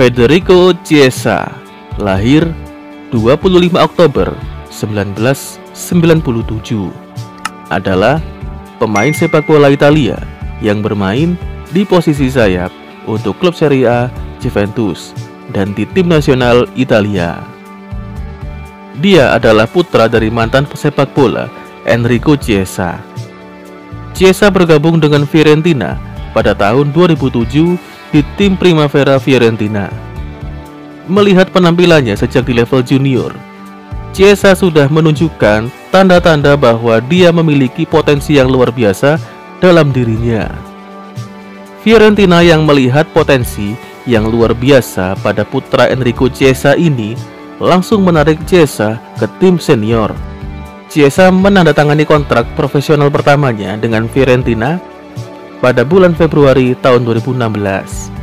Federico Chiesa lahir 25 Oktober 1997 adalah pemain sepak bola Italia yang bermain di posisi sayap untuk klub Serie A Juventus dan di tim nasional Italia. Dia adalah putra dari mantan pesepak bola Enrico Chiesa. Chiesa bergabung dengan Fiorentina pada tahun 2007 di tim Primavera Fiorentina. Melihat penampilannya sejak di level junior, Chiesa sudah menunjukkan tanda-tanda bahwa dia memiliki potensi yang luar biasa dalam dirinya. Fiorentina yang melihat potensi yang luar biasa pada putra Enrico Chiesa ini langsung menarik Chiesa ke tim senior. Chiesa menandatangani kontrak profesional pertamanya dengan Fiorentina pada bulan Februari tahun 2016.